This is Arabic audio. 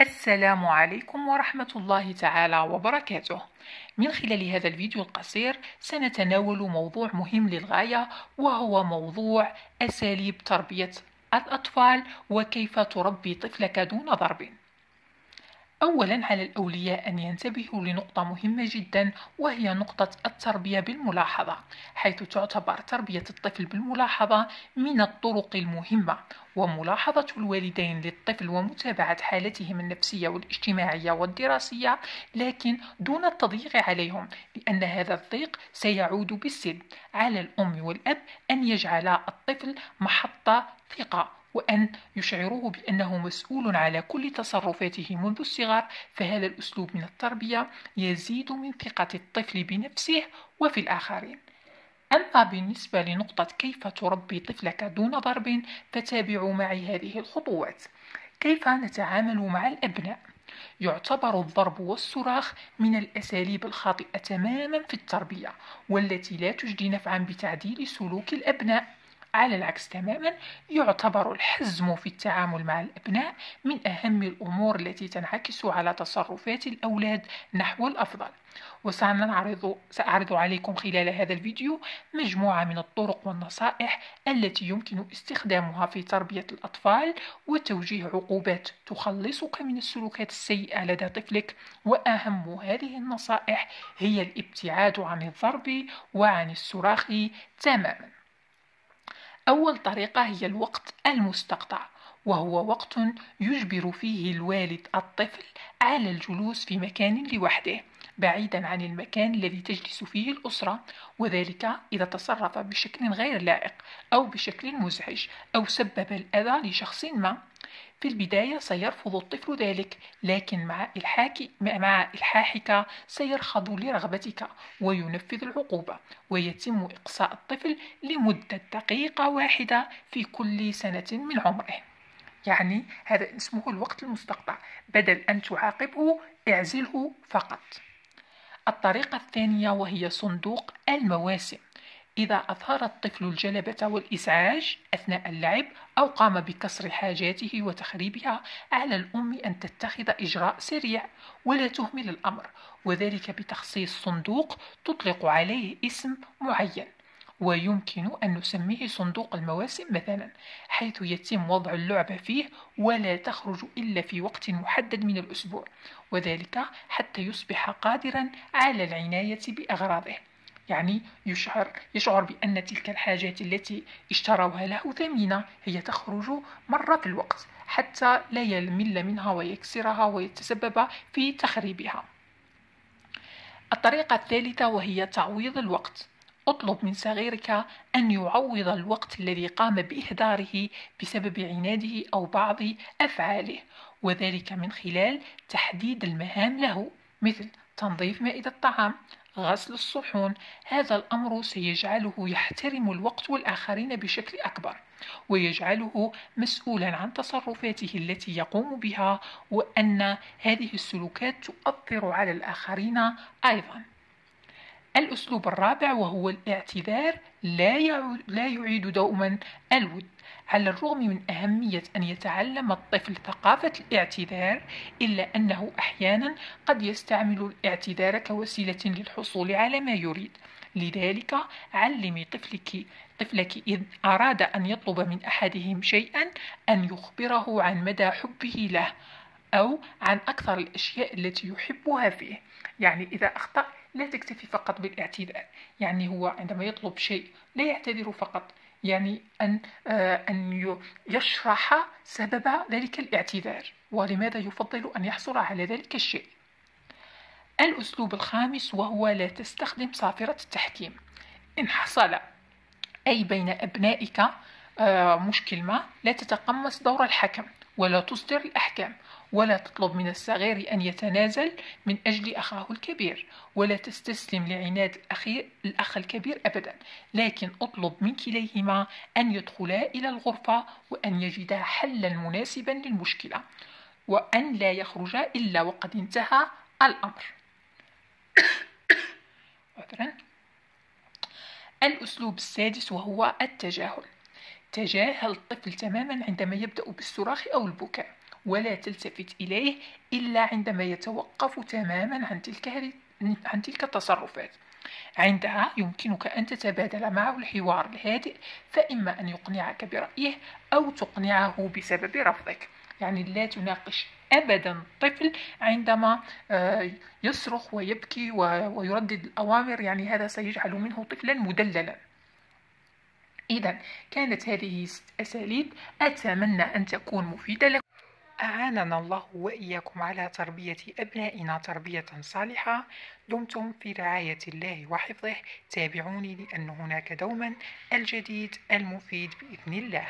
السلام عليكم ورحمة الله تعالى وبركاته. من خلال هذا الفيديو القصير سنتناول موضوع مهم للغاية وهو موضوع أساليب تربية الأطفال وكيف تربي طفلك دون ضرب. أولا على الأولياء أن ينتبهوا لنقطة مهمة جدا وهي نقطة التربية بالملاحظة حيث تعتبر تربية الطفل بالملاحظة من الطرق المهمة وملاحظة الوالدين للطفل ومتابعة حالتهم النفسية والاجتماعية والدراسية لكن دون التضييق عليهم لأن هذا الضيق سيعود بالسلب على الأم والأب أن يجعلا الطفل محطة ثقة وأن يشعروه بأنه مسؤول على كل تصرفاته منذ الصغر فهذا الأسلوب من التربية يزيد من ثقة الطفل بنفسه وفي الآخرين. أما بالنسبة لنقطة كيف تربي طفلك دون ضرب فتابعوا معي هذه الخطوات. كيف نتعامل مع الأبناء؟ يعتبر الضرب والصراخ من الأساليب الخاطئة تماما في التربية والتي لا تجدي نفعا بتعديل سلوك الأبناء. على العكس تماما يعتبر الحزم في التعامل مع الأبناء من أهم الأمور التي تنعكس على تصرفات الأولاد نحو الأفضل. وسنعرض سأعرض عليكم خلال هذا الفيديو مجموعة من الطرق والنصائح التي يمكن استخدامها في تربية الأطفال وتوجيه عقوبات تخلصك من السلوكات السيئة لدى طفلك. وأهم هذه النصائح هي الابتعاد عن الضرب وعن الصراخ تماما. أول طريقة هي الوقت المستقطع وهو وقت يجبر فيه الوالد الطفل على الجلوس في مكان لوحده بعيدا عن المكان الذي تجلس فيه الأسرة وذلك إذا تصرف بشكل غير لائق أو بشكل مزعج أو سبب الأذى لشخص ما. في البداية سيرفض الطفل ذلك لكن مع إلحاك مع إلحاحك سيرخض لرغبتك وينفذ العقوبة ويتم إقصاء الطفل لمدة دقيقة واحدة في كل سنة من عمره. يعني هذا اسمه الوقت المستقطع. بدل أن تعاقبه اعزله فقط. الطريقة الثانية وهي صندوق المواسم. إذا أظهر الطفل الجلبة والإزعاج أثناء اللعب أو قام بكسر حاجاته وتخريبها على الأم أن تتخذ إجراء سريع ولا تهمل الأمر وذلك بتخصيص صندوق تطلق عليه اسم معين ويمكن أن نسميه صندوق المواسم مثلا حيث يتم وضع اللعبة فيه ولا تخرج إلا في وقت محدد من الأسبوع وذلك حتى يصبح قادرا على العناية بأغراضه. يعني يشعر, يشعر بأن تلك الحاجات التي اشتروها له ثمينة هي تخرج مرة في الوقت حتى لا يمل منها ويكسرها ويتسبب في تخريبها. الطريقة الثالثة وهي تعويض الوقت. اطلب من صغيرك أن يعوض الوقت الذي قام بإهداره بسبب عناده أو بعض أفعاله وذلك من خلال تحديد المهام له. مثل تنظيف مائدة الطعام غسل الصحون هذا الأمر سيجعله يحترم الوقت والآخرين بشكل أكبر ويجعله مسؤولا عن تصرفاته التي يقوم بها وأن هذه السلوكات تؤثر على الآخرين أيضا. الأسلوب الرابع وهو الاعتذار لا لا يعيد دوما الود على الرغم من أهمية أن يتعلم الطفل ثقافة الاعتذار إلا أنه أحيانا قد يستعمل الاعتذار كوسيلة للحصول على ما يريد. لذلك علمي طفلك طفلك إذ أراد أن يطلب من أحدهم شيئا أن يخبره عن مدى حبه له أو عن أكثر الأشياء التي يحبها فيه. يعني إذا أخطأ لا تكتفي فقط بالاعتذار يعني هو عندما يطلب شيء لا يعتذر فقط. يعني أن آه، أن يشرح سبب ذلك الاعتذار. ولماذا يفضل أن يحصل على ذلك الشيء؟ الأسلوب الخامس وهو لا تستخدم صافرة التحكيم. إن حصل أي بين أبنائك مشكل ما لا تتقمص دور الحكم ولا تصدر الأحكام ولا تطلب من الصغير أن يتنازل من أجل أخاه الكبير ولا تستسلم لعناد الأخ الكبير أبدا. لكن أطلب من كليهما أن يدخلا إلى الغرفة وأن يجدا حلا مناسبا للمشكلة وأن لا يخرجا إلا وقد انتهى الأمر. الأسلوب السادس وهو التجاهل. تجاهل الطفل تماما عندما يبدأ بالصراخ أو البكاء ولا تلتفت إليه إلا عندما يتوقف تماما عن تلك عن تلك التصرفات. عندها يمكنك أن تتبادل معه الحوار الهادئ فإما أن يقنعك برأيه أو تقنعه بسبب رفضك. يعني لا تناقش أبدا طفل عندما آه، يصرخ ويبكي ويردد الأوامر. يعني هذا سيجعل منه طفلا مدللا. إذا كانت هذه أساليب أتمنى أن تكون مفيدة لكم. أعاننا الله وإياكم على تربية أبنائنا تربية صالحة. دمتم في رعاية الله وحفظه. تابعوني لأن هناك دوما الجديد المفيد بإذن الله.